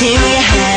Do you